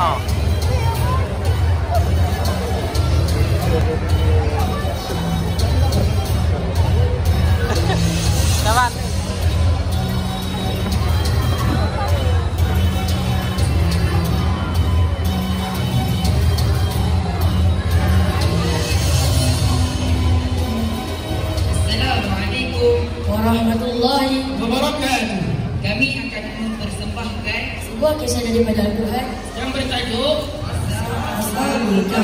Ha. Sabar. Assalamualaikum warahmatullahi wabarakatuh. Kami akan mempersembahkan sebuah kisah daripada Al-Quran Mereka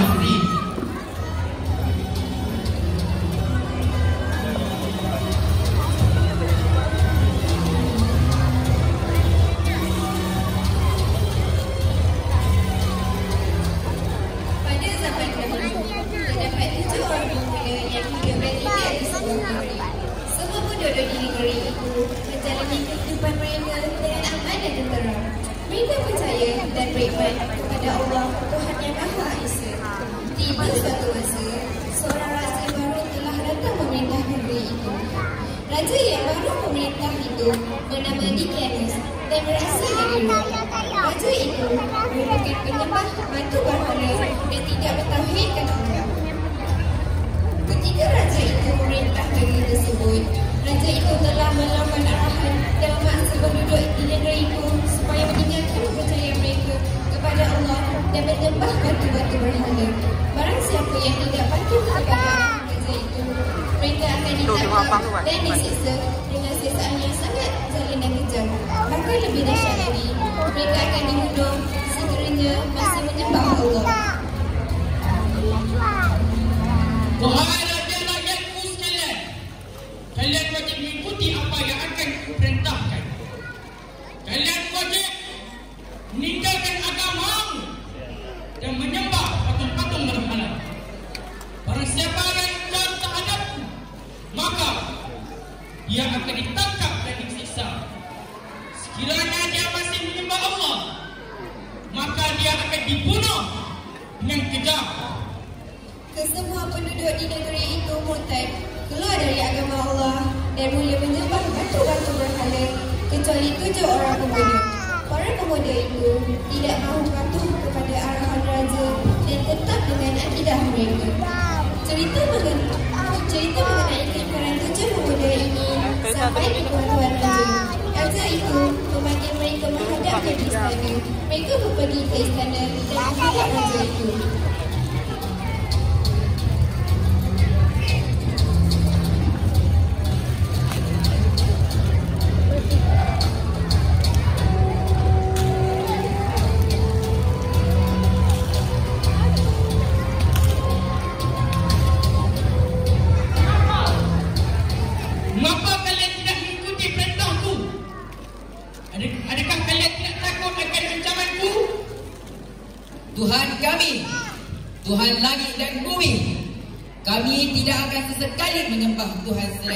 percaya dan beriman kepada Allah Tuhan yang Maha Esa. Tiba suatu masa, seorang raja baru telah datang memerintah negeri itu. Raja yang baru memerintah itu bernama Dickenus dan dari Rom. Raja itu merupakan penyembah batu berhala dan tidak bertauhidkan Allah. Ketika raja itu memerintah negeri tersebut, raja itu telah melakukan arahan dan memaksa penduduk di negeri itu supaya meninggalkan percaya mereka kepada Allah dan menyembah batu-batu berhala. Barang siapa yang tidak patuh kepada raja itu, mereka akan ditangkap dan disiksa dengan siksaan yang sangat zalim dan kejam. Bahkan lebih dahsyat lagi, mereka akan dihukum Sekiranya dia masih menyembah Allah, maka dia akan dibunuh dengan kejam. Kesemua penduduk di negeri itu murtad keluar dari agama Allah dan mula menyembah batu-batu berhala kecuali tujuh orang pemuda. Para pemuda itu tidak mahu patuh kepada arahan raja dan tetap dengan akidah mereka. Cerita mengenai cerita mengenai keingkaran tujuh pemuda ini sampai ke tuan-tuan menghadap ke istana. Mereka pergi ke istana dan menghadap raja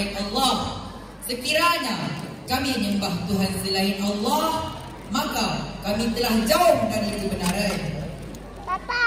selain Allah. Sekiranya kami menyembah Tuhan selain Allah, maka kami telah jauh dari kebenaran. Baiklah.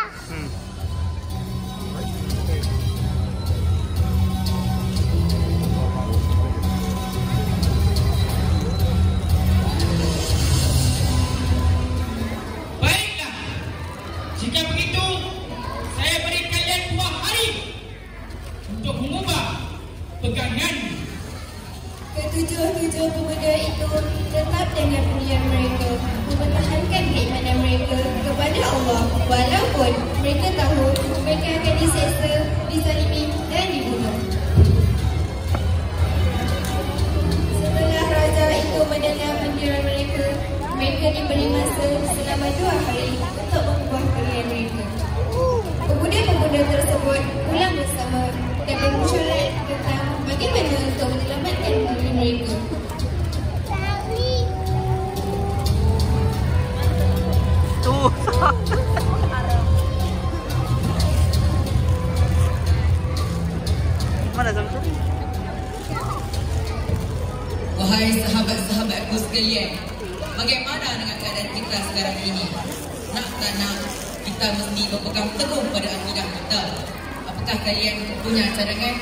Ketujuh-tujuh pemuda itu tetap dengan pilihan mereka mempertahankan keimanan mereka kepada Allah walaupun mereka tahu mereka akan diseksa, dizalimi dan dibunuh. Setelah raja itu mendengar panggilan mereka, mereka diberi masa selama dua hari untuk mengubah pilihan mereka. Pemuda-pemuda tersebut pulang bersama dan bermusyawarah sekalian, bagaimana dengan keadaan kita sekarang ini? Nak tak nak, kita mesti berpegang teguh pada akidah kita. Apakah kalian punya cadangan?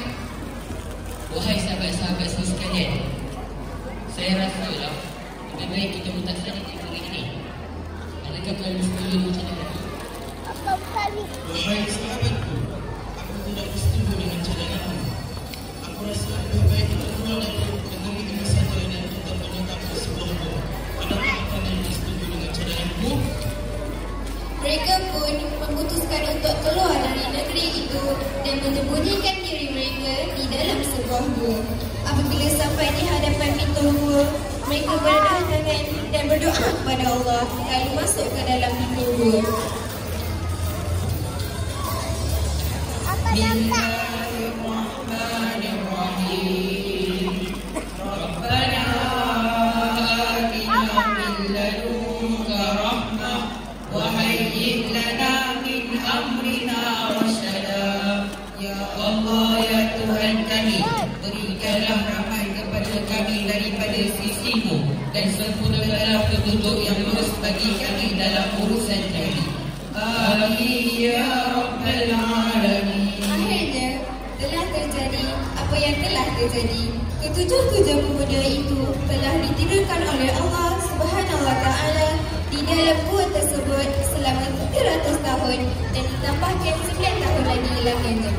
Wahai sahabat-sahabat saya sekalian Saya rasa lah Lebih baik kita minta saja di negeri ini Adakah kalian setuju macam mana? Wahai sahabatku, aku tidak bersetuju dengan cadanganmu. Aku rasa lebih baik kita keluar dari pun memutuskan untuk keluar dari negeri itu dan menyembunyikan diri mereka di dalam sebuah gua. Apabila sampai di hadapan pintu gua, mereka berdoa tangan dan berdoa kepada Allah lalu masuk ke dalam pintu gua. Bismillahirrahmanirrahim. Kami daripada sisimu dan sempurnakanlah petunjuk yang lurus bagi kami dalam urusan kami. Amin ya rabbal alamin. Akhirnya telah terjadi apa yang telah terjadi. Ketujuh-tujuh pemuda itu telah ditidurkan oleh Allah Subhanahu Wa Taala di dalam gua tersebut selama 300 tahun dan ditambahkan 9 tahun lagi lamanya.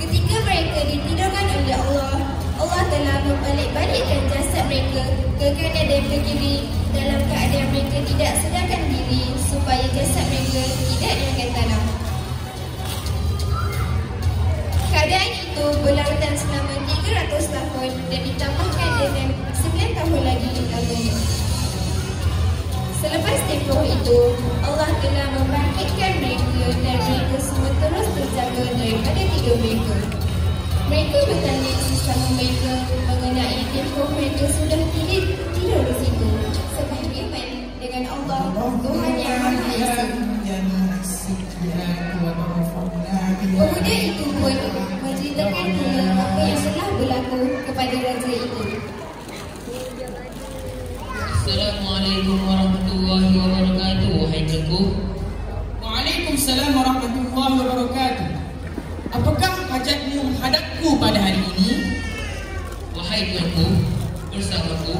Ketika mereka ditidurkan oleh Allah, Allah telah membalik-balikkan jasad mereka ke kanan dan ke kiri dalam keadaan mereka tidak sedarkan diri supaya jasad mereka tidak diangkat tanah. Keadaan itu berlarutan selama 300 tahun dan ditambahkan dengan 9 tahun lagi lamanya. Selepas tempoh itu, Allah telah membangkitkan mereka dan mereka semua terus terjaga daripada tidur mereka. Mereka bertanya sesama mereka mengenai tempoh mereka sudah tidur, tidur di situ. Wahai tuanku, bersamaku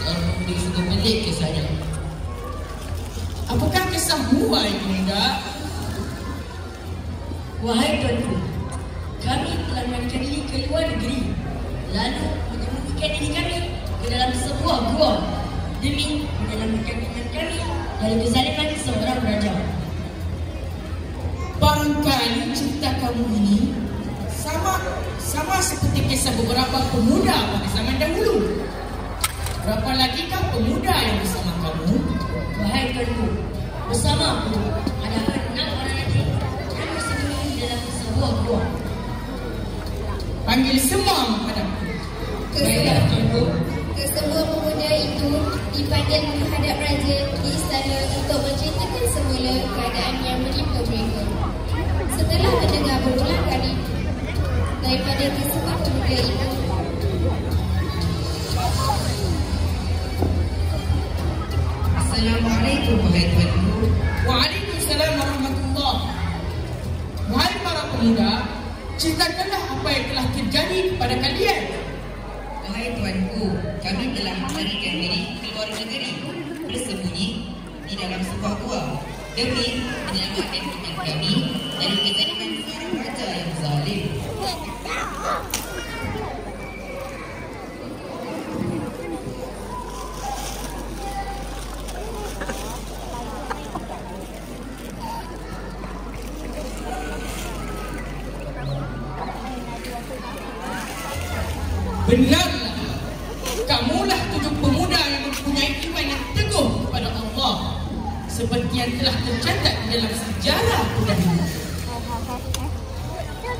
seorang pemuda sungguh pelik kisahnya. Apakah kisahmu, wahai pemuda? Wahai tuanku, kami telah melarikan diri ke luar negeri lalu menyembunyikan diri kami ke dalam sebuah gua demi menyelamatkan iman kami dari kezaliman seorang raja. Barangkali cerita kamu ini sama seperti kisah beberapa pemuda pada zaman dahulu. Berapa lagikah pemuda yang bersama kamu? Wahai tuanku, bersama aku ada enam orang lagi yang bersembunyi dalam sebuah gua. Panggil semua menghadapku. Baiklah tuanku, Kesemua pemuda itu dipanggil menghadap raja di istana untuk menceritakan semula negeri bersembunyi di dalam sebuah gua demi menyelamatkan iman kami dari kezaliman seorang raja yang zalim. Benarlah, seperti yang telah tercatat dalam sejarah terdahulu.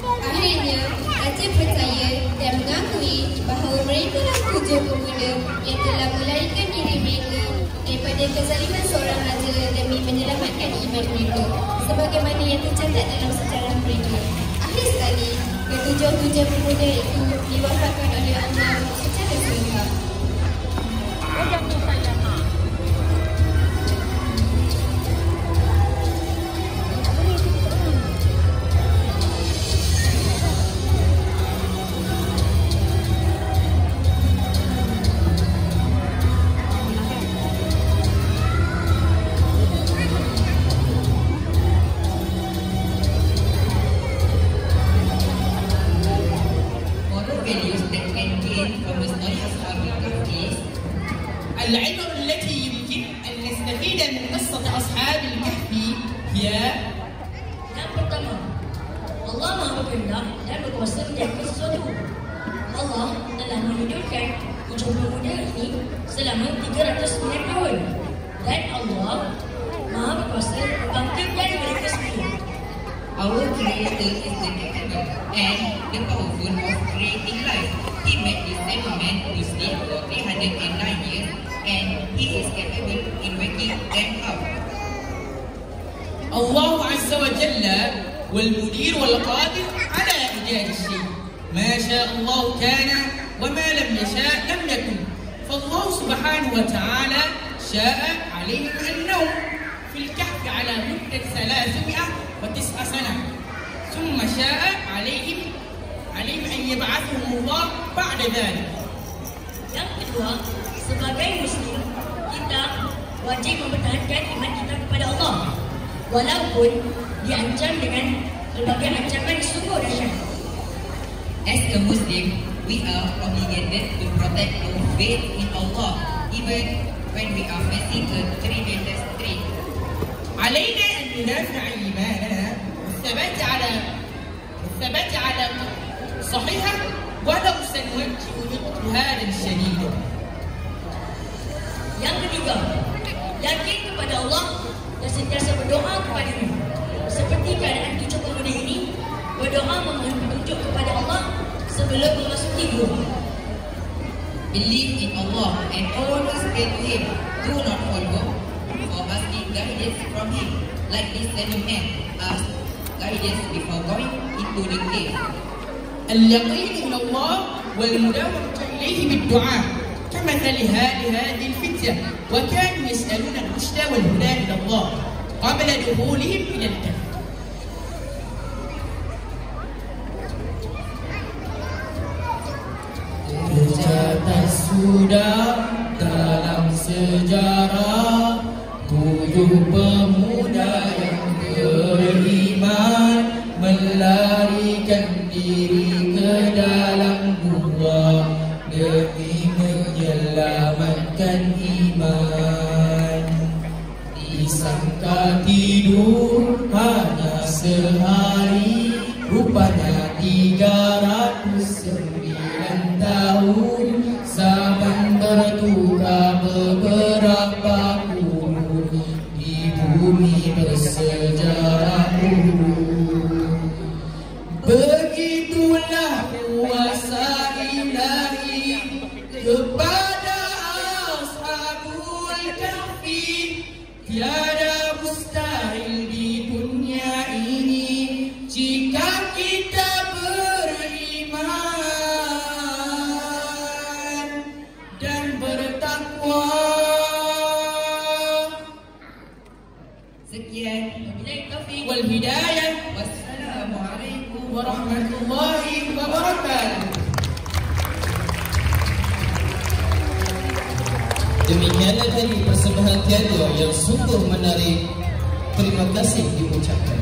akhirnya raja percaya dan mengakui bahawa mereka lah tujuh pemuda yang telah melarikan diri mereka daripada kezaliman seorang raja demi menyelamatkan iman mereka sebagaimana yang tercatat dalam sejarah mereka. Akhir sekali, ketujuh-tujuh pemuda itu diwafatkan oleh Allah selama 309 tahun. Dan Allah Maha berkuasa membangkitkan mereka semua. Our Creator is the capable and the powerful of creating life. He made the seven men to sleep for 309 years and He is capable in waking them up. الله عز وجل والمدير والقادر على إيجاد الشيء ما شاء الله كان وما لم يشاء لم يكن فالله سبحانه وتعالى شاء عليهم النوم في الكهف على مدة 309 سنة ثم شاء عليهم عليهم أن يبعثهم الله بعد ذلك Yang kedua, sebagai Muslim, kita wajib mempertahankan iman kita kepada Allah. Walaupun diancam dengan berbagai ancaman yang sungguh dahsyat. As a Muslim, we are obligated to protect our faith in Allah even when we are facing a tremendous threat. علينا أن ندافع إيماننا والثبات على والثبات على صحيحة ولو سنواجه اضطهادا شديدا Yang ketiga, yakin kepada Allah dan sentiasa berdoa kepadanya. Seperti keadaan sebelum memasuki gua. Believe in Allah and always pray to Him. Do not forgo for asking guidance from Him, like this seven men asked guidance before going into the cave. اليقين إلى الله والمداومة إليه بالدعاء كمثل هذه الفتية وكانوا يسألون الرشد والهدى إلى الله قبل دخولهم إلى الكهف Tercatat sudah dalam sejarah Tujuh pemuda yang beriman Melarikan diri Sekian. Wabillahi taufiq. wal hidayah Wassalamualaikum warahmatullahi wabarakatuh Demikianlah tadi persembahan tiada yang sungguh menarik. Terima kasih diucapkan.